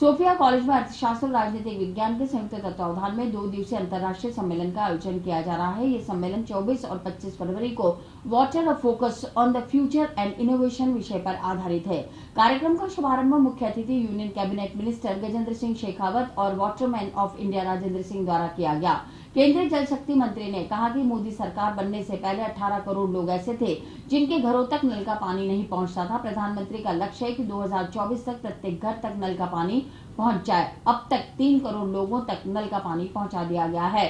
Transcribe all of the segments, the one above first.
Sophia college में अर्थशास्त्र और राजनीतिक विज्ञान के संयुक्त तत्वावधान में दो दिवसीय अंतर्राष्ट्रीय सम्मेलन का आयोजन किया जा रहा है। ये सम्मेलन 24 और 25 फरवरी को water focus on the future and innovation विषय पर आधारित है। कार्यक्रम का शुभारंभ मुख्य अतिथि union cabinet minister Gajendra Singh Shekhawat और waterman of India Rajendra Singh द्वारा किया गया। केंद्रीय जल शक्ति मंत्री ने कहा कि मोदी सरकार बनने से पहले 18 करोड़ लोग ऐसे थे जिनके घरों तक नल का पानी नहीं पहुँचता था। प्रधानमंत्री का लक्ष्य है कि 2024 तक प्रत्येक घर तक नल का पानी पहुँच जाए। अब तक तीन करोड़ लोगों तक नल का पानी पहुँचा दिया गया है।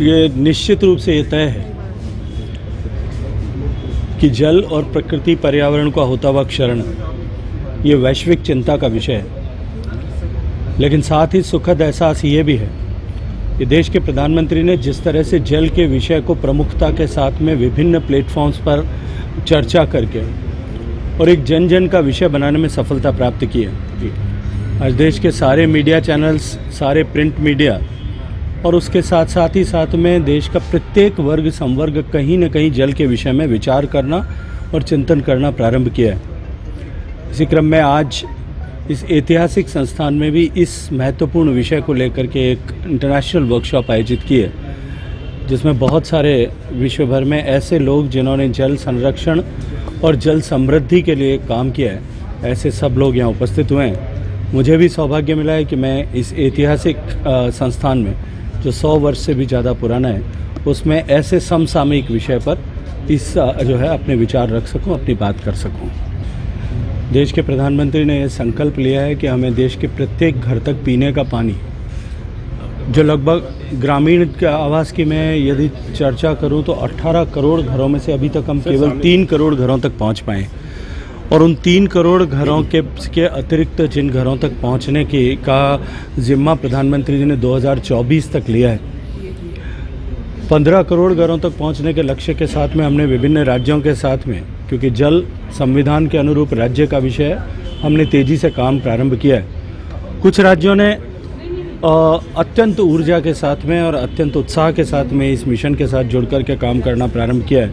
ये निश्चित रूप से ये तय है कि जल और प्रकृति पर्यावरण का होता हुआ क्षरण ये वैश्विक चिंता का विषय है। लेकिन साथ ही सुखद एहसास ये भी है कि देश के प्रधानमंत्री ने जिस तरह से जल के विषय को प्रमुखता के साथ में विभिन्न प्लेटफॉर्म्स पर चर्चा करके और एक जन जन का विषय बनाने में सफलता प्राप्त की है। आज देश के सारे मीडिया चैनल्स, सारे प्रिंट मीडिया और उसके साथ साथ ही साथ में देश का प्रत्येक वर्ग संवर्ग कहीं न कहीं जल के विषय में विचार करना और चिंतन करना प्रारंभ किया है। इसी क्रम में आज इस ऐतिहासिक संस्थान में भी इस महत्वपूर्ण विषय को लेकर के एक इंटरनेशनल वर्कशॉप आयोजित की है, जिसमें बहुत सारे विश्व भर में ऐसे लोग जिन्होंने जल संरक्षण और जल समृद्धि के लिए काम किया है, ऐसे सब लोग यहाँ उपस्थित हुए हैं। मुझे भी सौभाग्य मिला है कि मैं इस ऐतिहासिक संस्थान में, जो सौ वर्ष से भी ज़्यादा पुराना है, उसमें ऐसे समसामयिक विषय पर इस जो है, अपने विचार रख सकूँ, अपनी बात कर सकूँ। देश के प्रधानमंत्री ने यह संकल्प लिया है कि हमें देश के प्रत्येक घर तक पीने का पानी जो लगभग ग्रामीण के आवास की मैं यदि चर्चा करूँ तो 18 करोड़ घरों में से अभी तक हम केवल तीन करोड़ घरों तक पहुँच पाए। और उन तीन करोड़ घरों के के अतिरिक्त जिन घरों तक पहुँचने की का जिम्मा प्रधानमंत्री जी ने 2024 तक लिया है। पंद्रह करोड़ घरों तक पहुँचने के लक्ष्य के साथ में हमने विभिन्न राज्यों के साथ में क्योंकि जल संविधान के अनुरूप राज्य का विषय है। हमने तेज़ी से काम प्रारंभ किया है। कुछ राज्यों ने अत्यंत ऊर्जा के साथ में और अत्यंत उत्साह के साथ में इस मिशन के साथ जुड़ कर के काम करना प्रारंभ किया है।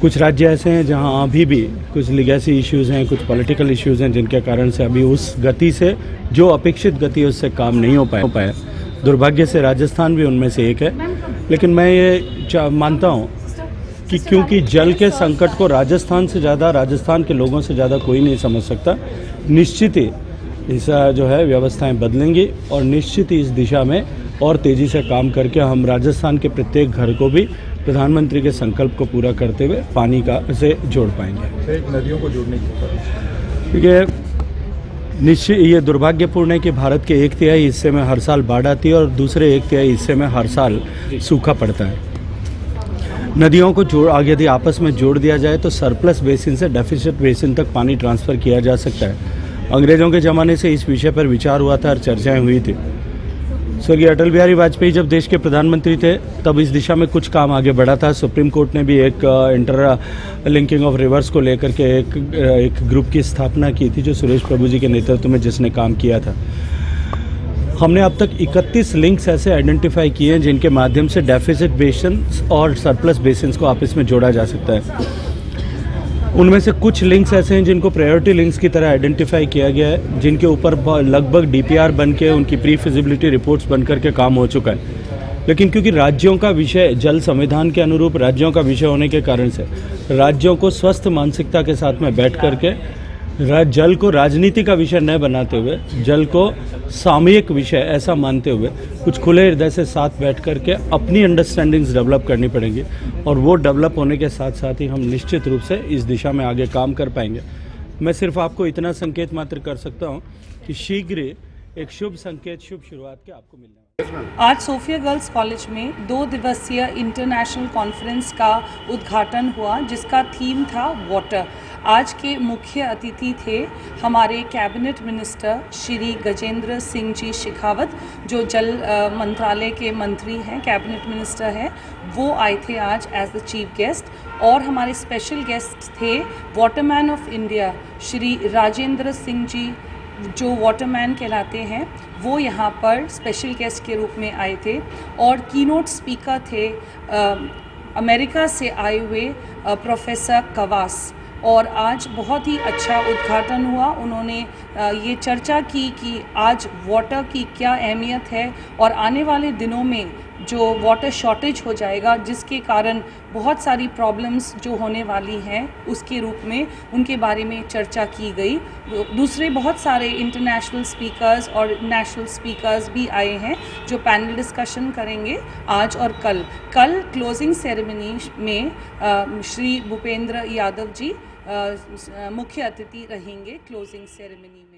कुछ राज्य ऐसे हैं जहाँ अभी भी कुछ लिगेसी इश्यूज़ हैं, कुछ पॉलिटिकल इश्यूज़ हैं जिनके कारण से अभी उस गति से, जो अपेक्षित गति उससे काम नहीं हो पाया। हो पाया। दुर्भाग्य से राजस्थान भी उनमें से एक है। लेकिन मैं ये मानता हूँ कि क्योंकि जल के संकट को राजस्थान से ज़्यादा राजस्थान के लोगों से ज़्यादा कोई नहीं समझ सकता। निश्चित ही इस जो है व्यवस्थाएँ बदलेंगी और निश्चित ही इस दिशा में और तेज़ी से काम करके हम राजस्थान के प्रत्येक घर को भी प्रधानमंत्री के संकल्प को पूरा करते हुए पानी का से जोड़ पाएँगे। नदियों को जोड़ने की क्योंकि निश्चित ये दुर्भाग्यपूर्ण है कि भारत के एक तिहाई हिस्से में हर साल बाढ़ आती है और दूसरे एक तिहाई हिस्से में हर साल सूखा पड़ता है। नदियों को जोड़, आगे यदि आपस में जोड़ दिया जाए तो सरप्लस बेसिन से डेफिसिट बेसिन तक पानी ट्रांसफ़र किया जा सकता है। अंग्रेज़ों के ज़माने से इस विषय पर विचार हुआ था और चर्चाएँ हुई थी। स्वर्गीय अटल बिहारी वाजपेयी जब देश के प्रधानमंत्री थे, तब इस दिशा में कुछ काम आगे बढ़ा था। सुप्रीम कोर्ट ने भी एक इंटर लिंकिंग ऑफ़ रिवर्स को लेकर के एक एक ग्रुप की स्थापना की थी, जो सुरेश प्रभु जी के नेतृत्व में जिसने काम किया था। हमने अब तक 31 लिंक्स ऐसे आइडेंटिफाई किए हैं जिनके माध्यम से डेफिसिट बेसन और सरप्लस बेसिन को आपस में जोड़ा जा सकता है। उनमें से कुछ लिंक्स ऐसे हैं जिनको प्रायोरिटी लिंक्स की तरह आइडेंटिफाई किया गया है, जिनके ऊपर लगभग डीपीआर बन के, उनकी प्री फिजिबिलिटी रिपोर्ट्स बन करके काम हो चुका है। लेकिन क्योंकि राज्यों का विषय, जल संविधान के अनुरूप राज्यों का विषय होने के कारण से, राज्यों को स्वस्थ मानसिकता के साथ में बैठ करके जल को राजनीति का विषय न बनाते हुए, जल को सामयिक विषय ऐसा मानते हुए कुछ खुले हृदय से साथ बैठ कर के अपनी अंडरस्टैंडिंग्स डेवलप करनी पड़ेंगी और वो डेवलप होने के साथ साथ ही हम निश्चित रूप से इस दिशा में आगे काम कर पाएँगे। मैं सिर्फ़ आपको इतना संकेत मात्र कर सकता हूँ कि शीघ्र एक शुभ संकेत, शुभ शुरुआत के आपको मिलने आज सोफिया गर्ल्स कॉलेज में दो दिवसीय इंटरनेशनल कॉन्फ्रेंस का उद्घाटन हुआ, जिसका थीम था वाटर। आज के मुख्य अतिथि थे हमारे कैबिनेट मिनिस्टर श्री गजेंद्र सिंह जी शेखावत, जो जल मंत्रालय के मंत्री हैं, कैबिनेट मिनिस्टर हैं। वो आए थे आज एज द चीफ गेस्ट और हमारे स्पेशल गेस्ट थे waterman of India Shri Rajendra Singh ji जो वाटरमैन कहलाते हैं वो यहाँ पर स्पेशल गेस्ट के रूप में आए थे और कीनोट स्पीकर थे आ, अमेरिका से आए हुए प्रोफेसर कवास। और आज बहुत ही अच्छा उद्घाटन हुआ। उन्होंने ये चर्चा की कि आज वाटर की क्या अहमियत है और आने वाले दिनों में जो वाटर शॉर्टेज हो जाएगा, जिसके कारण बहुत सारी प्रॉब्लम्स जो होने वाली हैं, उसके रूप में उनके बारे में चर्चा की गई। दूसरे बहुत सारे इंटरनेशनल स्पीकर्स और नेशनल स्पीकर्स भी आए हैं, जो पैनल डिस्कशन करेंगे आज और कल। कल क्लोजिंग सेरेमनी में श्री भूपेंद्र यादव जी मुख्य अतिथि रहेंगे क्लोजिंग सेरेमनी में।